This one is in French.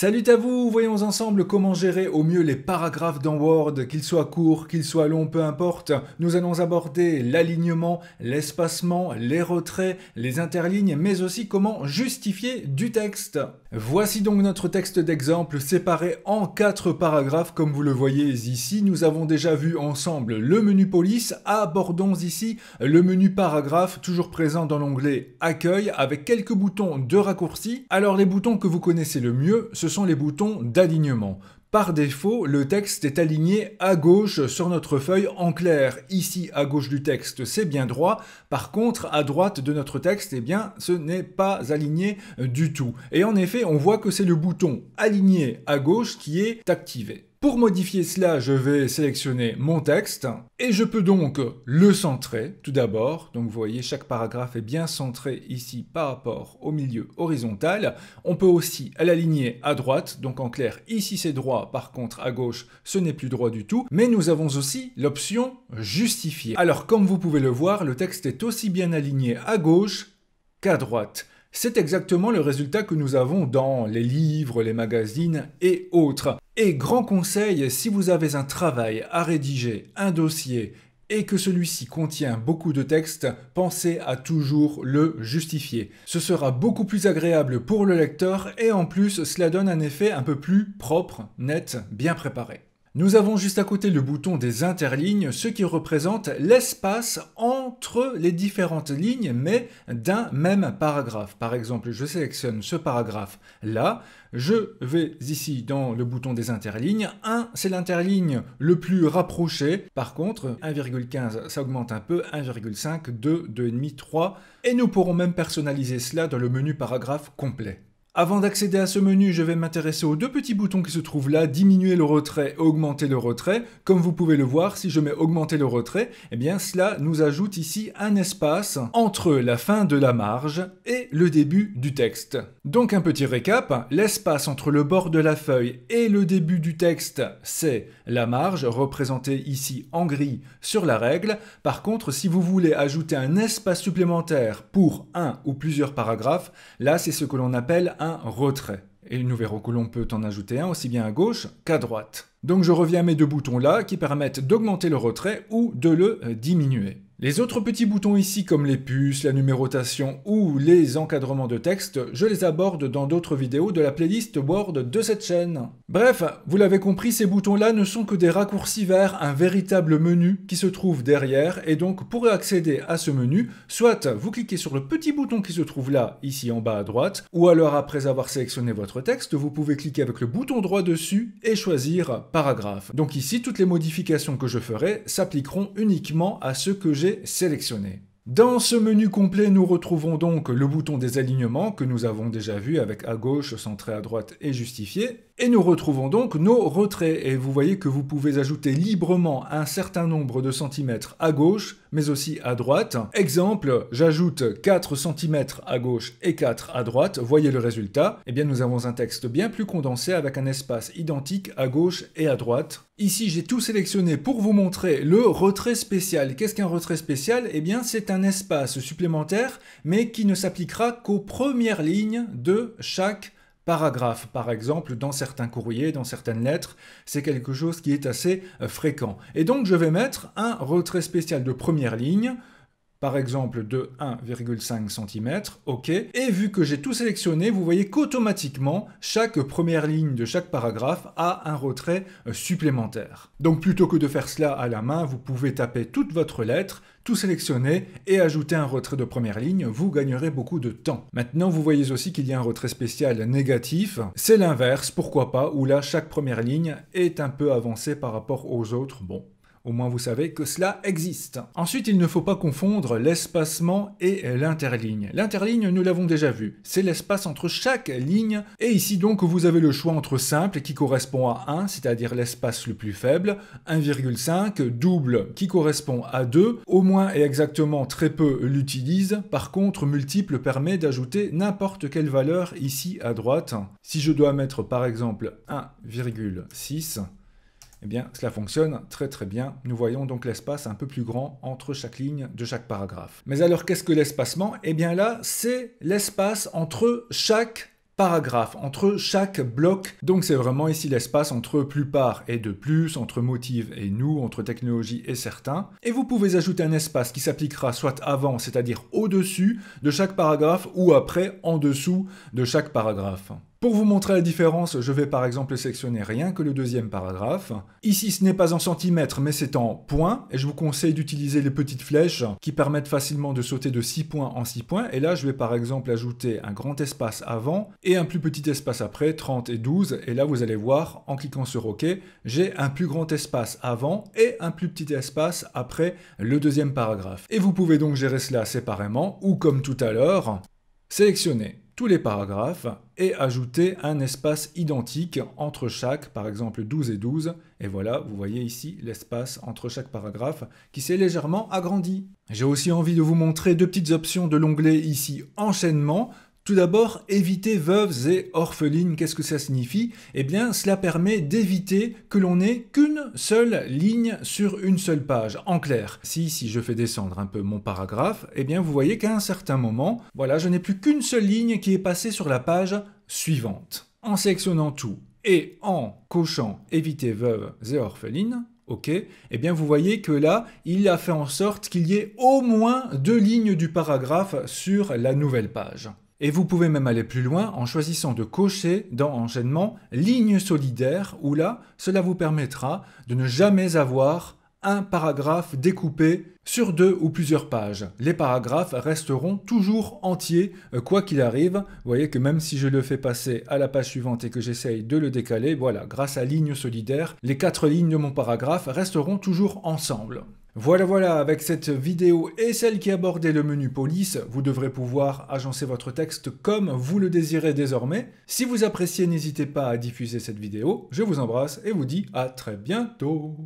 Salut à vous, voyons ensemble comment gérer au mieux les paragraphes dans Word, qu'ils soient courts, qu'ils soient longs, peu importe. Nous allons aborder l'alignement, l'espacement, les retraits, les interlignes, mais aussi comment justifier du texte. Voici donc notre texte d'exemple séparé en quatre paragraphes comme vous le voyez ici. Nous avons déjà vu ensemble le menu police, abordons ici le menu paragraphe toujours présent dans l'onglet accueil avec quelques boutons de raccourci. Alors les boutons que vous connaissez le mieux, ce sont les boutons d'alignement. Par défaut, le texte est aligné à gauche sur notre feuille en clair. Ici, à gauche du texte, c'est bien droit. Par contre, à droite de notre texte, eh bien, ce n'est pas aligné du tout. Et en effet, on voit que c'est le bouton aligné à gauche qui est activé. Pour modifier cela, je vais sélectionner mon texte et je peux donc le centrer tout d'abord. Donc vous voyez, chaque paragraphe est bien centré ici par rapport au milieu horizontal. On peut aussi l'aligner à droite. Donc en clair, ici c'est droit, par contre à gauche, ce n'est plus droit du tout. Mais nous avons aussi l'option justifier. Alors comme vous pouvez le voir, le texte est aussi bien aligné à gauche qu'à droite. C'est exactement le résultat que nous avons dans les livres, les magazines et autres. Et grand conseil, si vous avez un travail à rédiger, un dossier, et que celui-ci contient beaucoup de texte, pensez à toujours le justifier. Ce sera beaucoup plus agréable pour le lecteur et en plus cela donne un effet un peu plus propre, net, bien préparé. Nous avons juste à côté le bouton des interlignes, ce qui représente l'espace entre les différentes lignes, mais d'un même paragraphe. Par exemple, je sélectionne ce paragraphe là, je vais ici dans le bouton des interlignes. 1, c'est l'interligne le plus rapproché. Par contre, 1,15, ça augmente un peu. 1,5, 2, 2,5, 3. Et nous pourrons même personnaliser cela dans le menu paragraphe complet. Avant d'accéder à ce menu, je vais m'intéresser aux deux petits boutons qui se trouvent là, diminuer le retrait et augmenter le retrait. Comme vous pouvez le voir, si je mets augmenter le retrait, eh bien cela nous ajoute ici un espace entre la fin de la marge et le début du texte. Donc un petit récap, l'espace entre le bord de la feuille et le début du texte, c'est la marge, représentée ici en gris sur la règle. Par contre, si vous voulez ajouter un espace supplémentaire pour un ou plusieurs paragraphes, là c'est ce que l'on appelle un retrait. Et nous verrons que l'on peut en ajouter un aussi bien à gauche qu'à droite. Donc je reviens à mes deux boutons là qui permettent d'augmenter le retrait ou de le diminuer. Les autres petits boutons ici comme les puces, la numérotation ou les encadrements de texte, je les aborde dans d'autres vidéos de la playlist Word de cette chaîne. Bref, vous l'avez compris, ces boutons-là ne sont que des raccourcis vers un véritable menu qui se trouve derrière et donc pour accéder à ce menu, soit vous cliquez sur le petit bouton qui se trouve là, ici en bas à droite, ou alors après avoir sélectionné votre texte, vous pouvez cliquer avec le bouton droit dessus et choisir paragraphe. Donc ici, toutes les modifications que je ferai s'appliqueront uniquement à ce que j'ai sélectionné. Dans ce menu complet, nous retrouvons donc le bouton des alignements que nous avons déjà vu avec à gauche, centré à droite et justifié. Et nous retrouvons donc nos retraits. Et vous voyez que vous pouvez ajouter librement un certain nombre de centimètres à gauche, mais aussi à droite. Exemple, j'ajoute 4 cm à gauche et 4 à droite. Voyez le résultat. Eh bien, nous avons un texte bien plus condensé avec un espace identique à gauche et à droite. Ici, j'ai tout sélectionné pour vous montrer le retrait spécial. Qu'est-ce qu'un retrait spécial? Eh bien, c'est un espace supplémentaire, mais qui ne s'appliquera qu'aux premières lignes de chaque paragraphe. Par exemple, dans certains courriers, dans certaines lettres, c'est quelque chose qui est assez euh, fréquent. Et donc, je vais mettre un retrait spécial de première ligne par exemple de 1,5 cm, OK. Et vu que j'ai tout sélectionné, vous voyez qu'automatiquement, chaque première ligne de chaque paragraphe a un retrait euh, supplémentaire. Donc plutôt que de faire cela à la main, vous pouvez taper toute votre lettre, tout sélectionner et ajouter un retrait de première ligne, vous gagnerez beaucoup de temps. Maintenant, vous voyez aussi qu'il y a un retrait spécial négatif. C'est l'inverse, pourquoi pas, où là, chaque première ligne est un peu avancée par rapport aux autres. Bon, au moins vous savez que cela existe. Ensuite, il ne faut pas confondre l'espacement et l'interligne. L'interligne, nous l'avons déjà vu, c'est l'espace entre chaque ligne. Et ici donc, vous avez le choix entre simple qui correspond à 1, c'est-à-dire l'espace le plus faible, 1,5, double qui correspond à 2, au moins et exactement très peu l'utilise. Par contre, multiple permet d'ajouter n'importe quelle valeur ici à droite. Si je dois mettre par exemple 1,6, eh bien, cela fonctionne très très bien. Nous voyons donc l'espace un peu plus grand entre chaque ligne de chaque paragraphe. Mais alors, qu'est-ce que l'espacement? Eh bien là, c'est l'espace entre chaque paragraphe, entre chaque bloc. Donc c'est vraiment ici l'espace entre plupart et de plus, entre motive et nous, entre technologie et certains. Et vous pouvez ajouter un espace qui s'appliquera soit avant, c'est-à-dire au-dessus de chaque paragraphe, ou après, en dessous de chaque paragraphe. Pour vous montrer la différence, je vais par exemple sélectionner rien que le deuxième paragraphe. Ici, ce n'est pas en centimètres, mais c'est en points, et je vous conseille d'utiliser les petites flèches qui permettent facilement de sauter de 6 points en 6 points. Et là, je vais par exemple ajouter un grand espace avant et un plus petit espace après, 30 et 12. Et là, vous allez voir, en cliquant sur OK, j'ai un plus grand espace avant et un plus petit espace après le deuxième paragraphe. Et vous pouvez donc gérer cela séparément, ou comme tout à l'heure, sélectionner les paragraphes et ajouter un espace identique entre chaque, par exemple 12 et 12. Et voilà, vous voyez ici l'espace entre chaque paragraphe qui s'est légèrement agrandi. J'ai aussi envie de vous montrer deux petites options de l'onglet ici enchaînement tout d'abord, éviter veuves et orphelines, qu'est-ce que ça signifie? Eh bien, cela permet d'éviter que l'on n'ait qu'une seule ligne sur une seule page. En clair, si si je fais descendre un peu mon paragraphe, eh bien vous voyez qu'à un certain moment, voilà, je n'ai plus qu'une seule ligne qui est passée sur la page suivante. En sélectionnant tout et en cochant éviter veuves et orphelines, ok, eh bien vous voyez que là, il a fait en sorte qu'il y ait au moins deux lignes du paragraphe sur la nouvelle page. Et vous pouvez même aller plus loin en choisissant de cocher dans Enchaînement Ligne solidaire, où là, cela vous permettra de ne jamais avoir un paragraphe découpé sur deux ou plusieurs pages. Les paragraphes resteront toujours entiers, euh, quoi qu'il arrive. Vous voyez que même si je le fais passer à la page suivante et que j'essaye de le décaler, voilà, grâce à ligne solidaire, les quatre lignes de mon paragraphe resteront toujours ensemble. Voilà voilà, avec cette vidéo et celle qui abordait le menu police, vous devrez pouvoir agencer votre texte comme vous le désirez désormais. Si vous appréciez, n'hésitez pas à diffuser cette vidéo. Je vous embrasse et vous dis à très bientôt